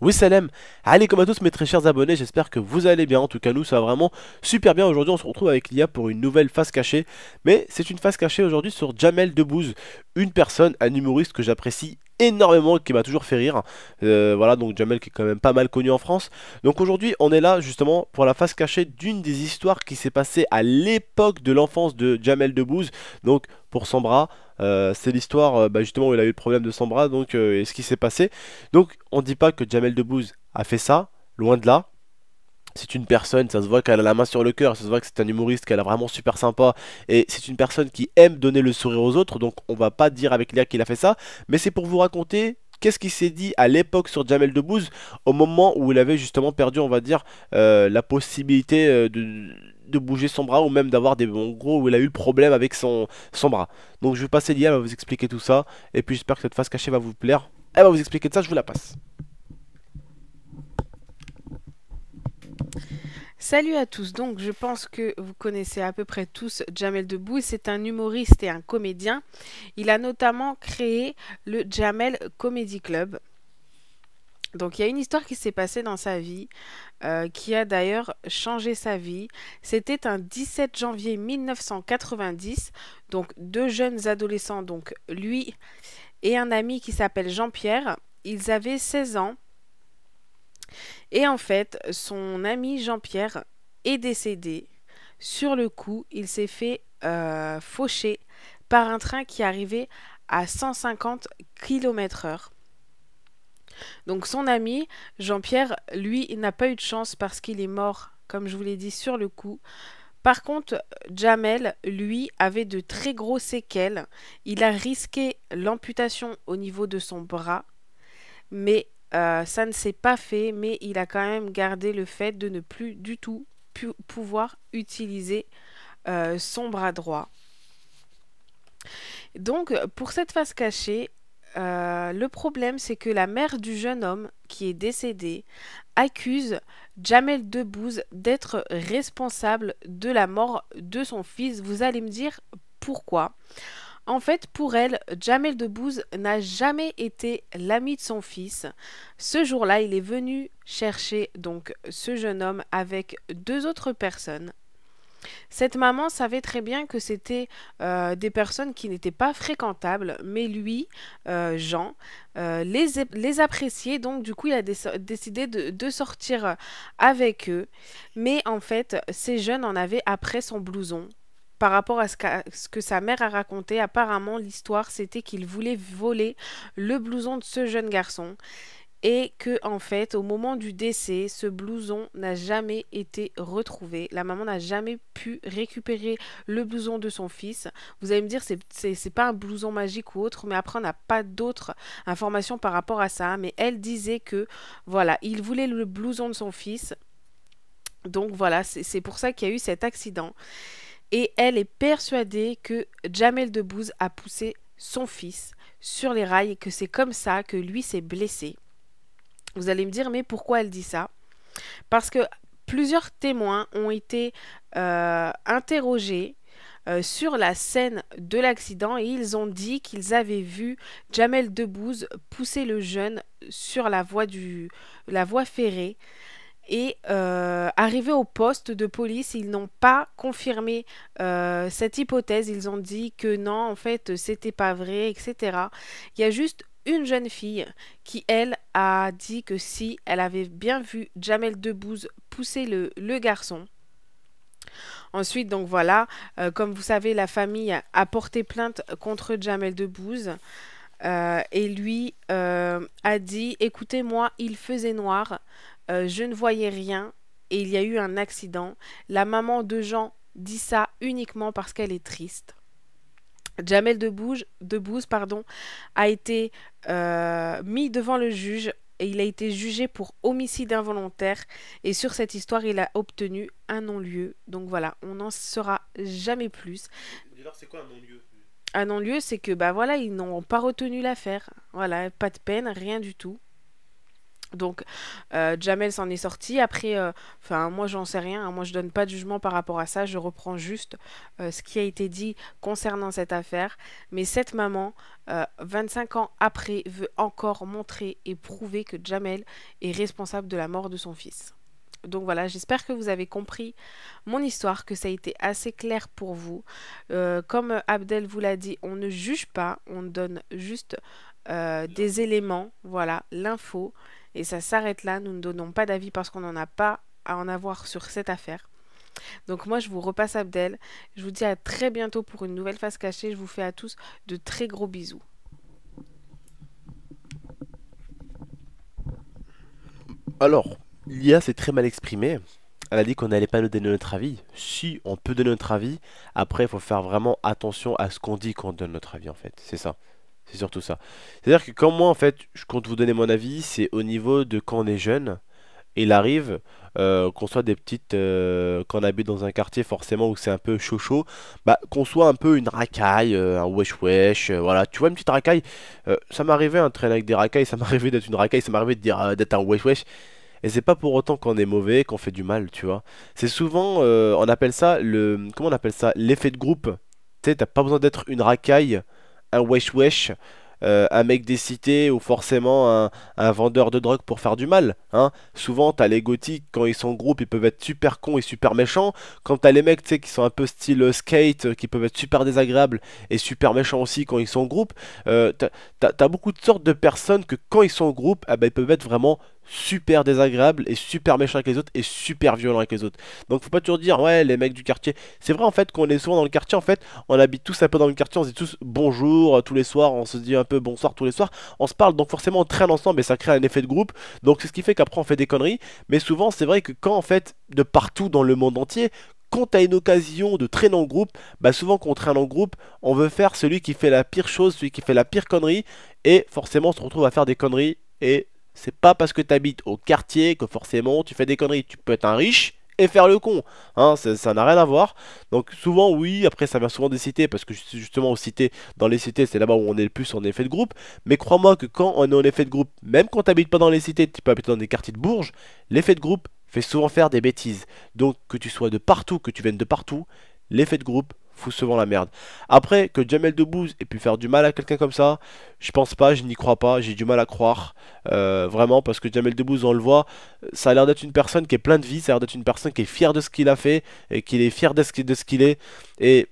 Oui salam, allez comme à tous mes très chers abonnés, j'espère que vous allez bien, en tout cas nous ça va vraiment super bien, aujourd'hui on se retrouve avec l'IA pour une nouvelle face cachée, mais c'est une face cachée aujourd'hui sur Jamel Debbouze, une personne, un humoriste que j'apprécie énormément qui m'a toujours fait rire. Euh, voilà, donc Jamel qui est quand même pas mal connu en France. Donc aujourd'hui, on est là justement pour la face cachée d'une des histoires qui s'est passée à l'époque de l'enfance de Jamel Debbouze. Donc pour Sambra, euh, c'est l'histoire euh, bah, justement où il a eu le problème de Sambra, donc et ce qui s'est passé. Donc on dit pas que Jamel Debbouze a fait ça, loin de là c'est une personne, ça se voit qu'elle a la main sur le cœur, ça se voit que c'est un humoriste, qu'elle est vraiment super sympa, et c'est une personne qui aime donner le sourire aux autres, donc on va pas dire avec Léa qu'il a fait ça, mais c'est pour vous raconter qu'est-ce qui s'est dit à l'époque sur Jamel Debbouze, au moment où il avait justement perdu, on va dire, euh, la possibilité euh, de, bouger son bras, ou même d'avoir des... En gros, où il a eu le problème avec son, bras. Donc je vais passer Léa, elle va vous expliquer tout ça, et puis j'espère que cette face cachée va vous plaire. Elle va vous expliquer tout ça, je vous la passe. Salut à tous, donc je pense que vous connaissez à peu près tous Jamel Debbouze, c'est un humoriste et un comédien. Il a notamment créé le Jamel Comedy Club. Donc il y a une histoire qui s'est passée dans sa vie, euh, qui a d'ailleurs changé sa vie. C'était un 17 janvier 1990, donc deux jeunes adolescents, donc lui et un ami qui s'appelle Jean-Pierre. Ils avaient 16 ans et en fait, son ami Jean-Pierre est décédé. Sur le coup, il s'est fait euh, faucher par un train qui arrivait à 150 km/h. Donc son ami Jean-Pierre, lui, n'a pas eu de chance parce qu'il est mort, comme je vous l'ai dit, sur le coup. Par contre, Jamel, lui, avait de très gros séquelles. Il a risqué l'amputation au niveau de son bras, mais euh, ça ne s'est pas fait, mais il a quand même gardé le fait de ne plus du tout pouvoir utiliser euh, son bras droit. Donc, pour cette face cachée, euh, le problème, c'est que la mère du jeune homme qui est décédé accuse Jamel Debbouze d'être responsable de la mort de son fils. Vous allez me dire pourquoi en fait, pour elle, Jamel Debbouze n'a jamais été l'ami de son fils. Ce jour-là, il est venu chercher donc ce jeune homme avec deux autres personnes. Cette maman savait très bien que c'était euh, des personnes qui n'étaient pas fréquentables, mais lui, euh, Jean, euh, les, appréciait, donc du coup il a décidé de, de, sortir avec eux. Mais en fait, ces jeunes en avaient après son blouson, par rapport à ce, que sa mère a raconté, apparemment l'histoire c'était qu'il voulait voler le blouson de ce jeune garçon et que en fait au moment du décès ce blouson n'a jamais été retrouvé. La maman n'a jamais pu récupérer le blouson de son fils. Vous allez me dire c'est pas un blouson magique ou autre mais après on n'a pas d'autres informations par rapport à ça. Mais elle disait que voilà il voulait le blouson de son fils. Donc voilà c'est pour ça qu'il y a eu cet accident et elle est persuadée que Jamel Debbouze a poussé son fils sur les rails et que c'est comme ça que lui s'est blessé. Vous allez me dire, mais pourquoi elle dit ça? Parce que plusieurs témoins ont été euh, interrogés euh, sur la scène de l'accident et ils ont dit qu'ils avaient vu Jamel Debbouze pousser le jeune sur la voie, du, la voie ferrée et euh, arrivé au poste de police, ils n'ont pas confirmé euh, cette hypothèse. Ils ont dit que non, en fait, c'était pas vrai, etc. Il y a juste une jeune fille qui, elle, a dit que si, elle avait bien vu Jamel Debbouze pousser le, le garçon. Ensuite, donc voilà, euh, comme vous savez, la famille a porté plainte contre Jamel Debbouze. et lui a dit, écoutez-moi, il faisait noir. Euh, je ne voyais rien et il y a eu un accident. La maman de Jean dit ça uniquement parce qu'elle est triste. Jamel Debbouze, Debbouze pardon, a été euh, mis devant le juge et il a été jugé pour homicide involontaire. Et sur cette histoire, il a obtenu un non-lieu. Donc voilà, on n'en saura jamais plus. c'est quoi un non-lieu? Un non-lieu, c'est que bah voilà, ils n'ont pas retenu l'affaire. Voilà, pas de peine, rien du tout. Donc, euh, Jamel s'en est sorti. Après, euh, enfin, moi, j'en sais rien. Hein. Moi, je donne pas de jugement par rapport à ça. Je reprends juste euh, ce qui a été dit concernant cette affaire. Mais cette maman, 25 ans après, veut encore montrer et prouver que Jamel est responsable de la mort de son fils. Donc voilà, j'espère que vous avez compris mon histoire, que ça a été assez clair pour vous. comme Abdel vous l'a dit, on ne juge pas, on donne juste des éléments, voilà, l'info. Et ça s'arrête là, nous ne donnons pas d'avis parce qu'on n'en a pas à en avoir sur cette affaire. Donc moi je vous repasse Abdel, je vous dis à très bientôt pour une nouvelle face cachée, je vous fais à tous de très gros bisous. Alors, Lia s'est très mal exprimée. Elle a dit qu'on n'allait pas nous donner notre avis. Si, on peut donner notre avis. Après, il faut faire vraiment attention à ce qu'on dit quand on donne notre avis, en fait. C'est ça. C'est surtout ça. C'est-à-dire que quand moi, en fait, je compte vous donner mon avis, c'est au niveau de quand on est jeune. Il arrive euh, qu'on soit des petites... Euh, qu'on habite dans un quartier forcément où c'est un peu chaud chaud. Bah, qu'on soit un peu une racaille, euh, un wesh wesh. voilà, tu vois une petite racaille. ça m'arrivait un traîner avec des racailles, ça m'arrivait d'être une racaille, ça m'arrivait de dire d'être un wesh wesh. Et c'est pas pour autant qu'on est mauvais, qu'on fait du mal, tu vois. C'est souvent, on appelle ça le... Comment on appelle ça? L'effet de groupe. Tu sais, t'as pas besoin d'être une racaille un wesh wesh, euh, un mec des cités ou forcément un, vendeur de drogue pour faire du mal. Hein. Souvent, t'as les gothiques, quand ils sont en groupe, ils peuvent être super cons et super méchants. Quand t'as les mecs qui sont un peu style euh, skate, euh, qui peuvent être super désagréables et super méchants aussi quand ils sont en groupe, t'as beaucoup de sortes de personnes que quand ils sont en groupe, eh ben, ils peuvent être vraiment super désagréable et super méchant avec les autres et super violent avec les autres. Donc faut pas toujours dire ouais les mecs du quartier. C'est vrai en fait qu'on est souvent dans le quartier en fait, on habite tous un peu dans le quartier, on se dit tous bonjour euh, tous les soirs, on se dit un peu bonsoir tous les soirs, on se parle donc forcément on traîne ensemble et ça crée un effet de groupe. Donc c'est ce qui fait qu'après on fait des conneries, mais souvent c'est vrai que quand en fait de partout dans le monde entier, quand t'as une occasion de traîner en groupe, bah souvent quand on traîne en groupe, on veut faire celui qui fait la pire chose, celui qui fait la pire connerie, et forcément on se retrouve à faire des conneries et c'est pas parce que tu habites au quartier que forcément tu fais des conneries. Tu peux être un riche et faire le con. Hein, ça n'a rien à voir. Donc souvent oui, après ça vient souvent des cités, parce que justement aux cités, dans les cités, c'est là-bas où on est le plus en effet de groupe. Mais crois-moi que quand on est en effet de groupe, même quand tu n'habites pas dans les cités, tu peux habiter dans des quartiers de Bourges, l'effet de groupe fait souvent faire des bêtises. Donc que tu sois de partout, que tu viennes de partout, l'effet de groupe fout souvent la merde. Après, que Jamel Debbouze ait pu faire du mal à quelqu'un comme ça, je pense pas, je n'y crois pas, j'ai du mal à croire. Euh, vraiment, parce que Jamel Debbouze, on le voit, ça a l'air d'être une personne qui est pleine de vie, ça a l'air d'être une personne qui est fière de ce qu'il a fait, et qu'il est fier de ce qu'il est. Et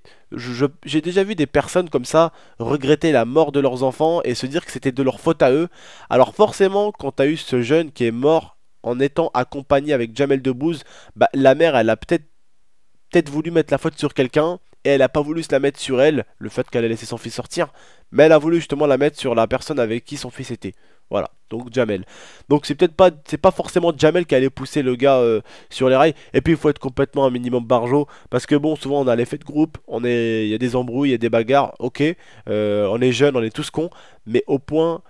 j'ai déjà vu des personnes comme ça regretter la mort de leurs enfants et se dire que c'était de leur faute à eux. Alors forcément, quand tu as eu ce jeune qui est mort en étant accompagné avec Jamel Debbouze, bah, la mère, elle a peut-être voulu mettre la faute sur quelqu'un et elle a pas voulu se la mettre sur elle, le fait qu'elle ait laissé son fils sortir, mais elle a voulu justement la mettre sur la personne avec qui son fils était. Voilà, donc Jamel. Donc c'est peut-être pas, c'est pas forcément Jamel qui allait pousser le gars euh, sur les rails. Et puis il faut être complètement un minimum barjo, parce que bon, souvent on a l'effet de groupe, on est, il y a des embrouilles, il y a des bagarres, ok, euh, on est jeune, on est tous cons, mais au point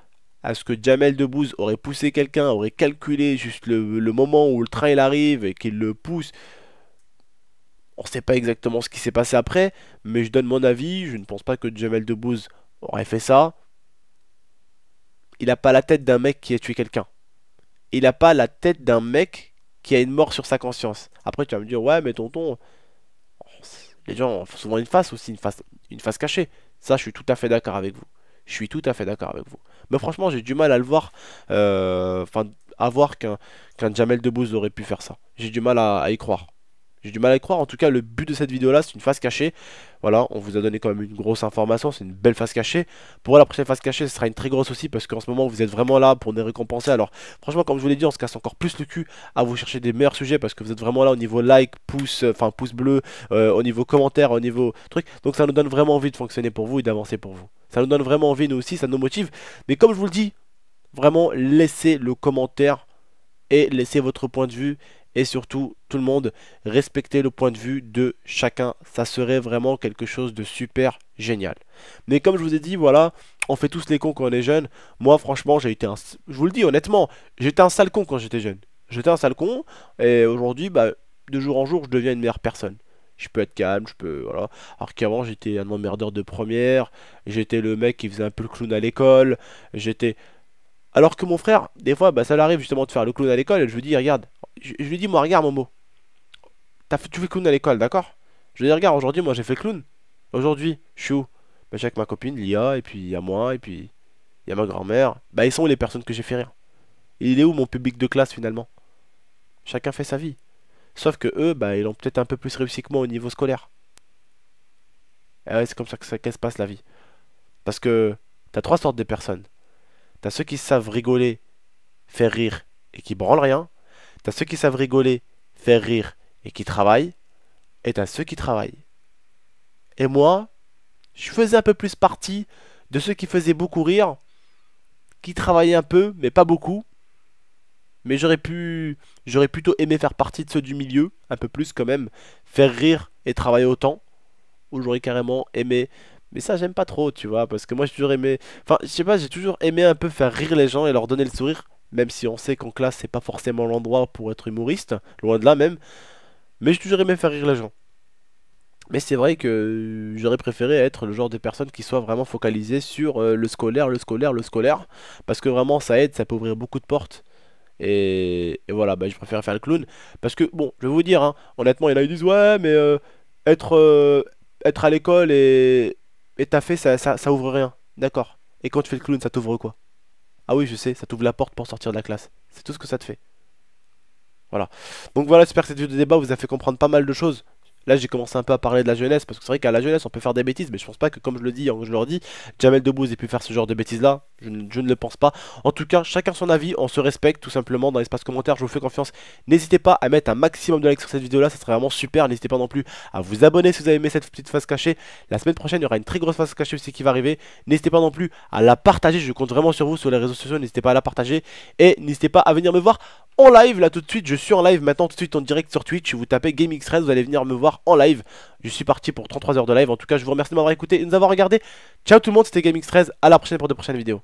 à ce que Jamel Debbouze aurait poussé quelqu'un, aurait calculé juste le, moment où le train arrive et qu'il le pousse on ne sait pas exactement ce qui s'est passé après, mais je donne mon avis. Je ne pense pas que Jamel Debbouze aurait fait ça. Il n'a pas la tête d'un mec qui a tué quelqu'un. Il n'a pas la tête d'un mec qui a une mort sur sa conscience. Après, tu vas me dire, ouais, mais tonton, les gens font souvent une face aussi, une face, cachée. Ça, je suis tout à fait d'accord avec vous. Je suis tout à fait d'accord avec vous. Mais franchement, j'ai du mal à le voir. Euh, à voir qu'un Jamel Debbouze aurait pu faire ça. J'ai du mal à y croire. J'ai du mal à y croire. En tout cas, le but de cette vidéo-là, c'est une face cachée. Voilà, on vous a donné quand même une grosse information. C'est une belle face cachée. Pour la prochaine face cachée, ce sera une très grosse aussi parce qu'en ce moment, vous êtes vraiment là pour nous récompenser. Alors, franchement, comme je vous l'ai dit, on se casse encore plus le cul à vous chercher des meilleurs sujets parce que vous êtes vraiment là au niveau like, pouce, euh, enfin pouce bleu, euh, au niveau commentaire, au niveau truc. Donc, ça nous donne vraiment envie de fonctionner pour vous et d'avancer pour vous. Ça nous donne vraiment envie, nous aussi, ça nous motive. Mais comme je vous le dis, vraiment, laissez le commentaire et laissez votre point de vue et surtout tout le monde respecter le point de vue de chacun. Ça serait vraiment quelque chose de super génial. Mais comme je vous ai dit voilà on fait tous les cons quand on est jeune. Moi franchement j'ai été un je vous le dis honnêtement j'étais un sale con quand j'étais jeune. J'étais un sale con et aujourd'hui bah de jour en jour je deviens une meilleure personne. Je peux être calme, je peux voilà. Alors qu'avant j'étais un emmerdeur de première, j'étais le mec qui faisait un peu le clown à l'école, j'étais Alors que mon frère, des fois, bah, ça lui arrive justement de faire le clown à l'école, et je lui dis, regarde, je, lui dis, moi, regarde, Momo, fait, tu fais clown à l'école, d'accord? Je lui dis, regarde, aujourd'hui, moi, j'ai fait clown. Aujourd'hui, je suis où? Bah, suis avec ma copine, Lia, et puis il y a moi, et puis il y a ma grand-mère. Bah, ils sont où les personnes que j'ai fait rire? Il est où mon public de classe, finalement? Chacun fait sa vie. Sauf que eux, bah, ils ont peut-être un peu plus réussi que moi au niveau scolaire. Et ouais, c'est comme ça que ça se passe la vie. Parce que t'as trois sortes de personnes. T'as ceux qui savent rigoler, faire rire et qui branlent rien. T'as ceux qui savent rigoler, faire rire et qui travaillent. Et t'as ceux qui travaillent. Et moi, je faisais un peu plus partie de ceux qui faisaient beaucoup rire, qui travaillaient un peu, mais pas beaucoup. Mais j'aurais pu, j'aurais plutôt aimé faire partie de ceux du milieu, un peu plus quand même, faire rire et travailler autant. Ou j'aurais carrément aimé mais ça, j'aime pas trop, tu vois, parce que moi, j'ai toujours aimé. Enfin, je sais pas, j'ai toujours aimé un peu faire rire les gens et leur donner le sourire, même si on sait qu'en classe, c'est pas forcément l'endroit pour être humoriste, loin de là même. Mais j'ai toujours aimé faire rire les gens. Mais c'est vrai que j'aurais préféré être le genre de personne qui soit vraiment focalisée sur euh, le scolaire, le scolaire, le scolaire. Parce que vraiment, ça aide, ça peut ouvrir beaucoup de portes. Et, voilà, bah, je préfère faire le clown. Parce que, bon, je vais vous dire, hein, honnêtement, il y en a qui disent, ouais, mais euh, être, euh, à l'école et, et fait, ça, ça, ouvre rien. D'accord. Et quand tu fais le clown, ça t'ouvre quoi? Ah oui, je sais, ça t'ouvre la porte pour sortir de la classe. C'est tout ce que ça te fait. Voilà. Donc voilà, j'espère que cette vidéo de débat vous a fait comprendre pas mal de choses. Là, j'ai commencé un peu à parler de la jeunesse, parce que c'est vrai qu'à la jeunesse, on peut faire des bêtises, mais je pense pas que, comme je le dis, je leur dis, Jamel Debbouze ait pu faire ce genre de bêtises-là. Je, ne le pense pas. En tout cas, chacun son avis, on se respecte tout simplement dans l'espace commentaire. Je vous fais confiance. N'hésitez pas à mettre un maximum de likes sur cette vidéo-là, ça serait vraiment super. N'hésitez pas non plus à vous abonner si vous avez aimé cette petite face cachée. La semaine prochaine, il y aura une très grosse face cachée aussi qui va arriver. N'hésitez pas non plus à la partager. Je compte vraiment sur vous sur les réseaux sociaux. N'hésitez pas à la partager. Et n'hésitez pas à venir me voir en live là tout de suite. Je suis en live maintenant tout de suite en direct sur Twitch. Vous tapez GameX13, vous allez venir me voir en live. Je suis parti pour 33 heures de live. En tout cas, je vous remercie de m'avoir écouté et de nous avoir regardé. Ciao tout le monde, c'était GameX13. À la prochaine pour de prochaines vidéos.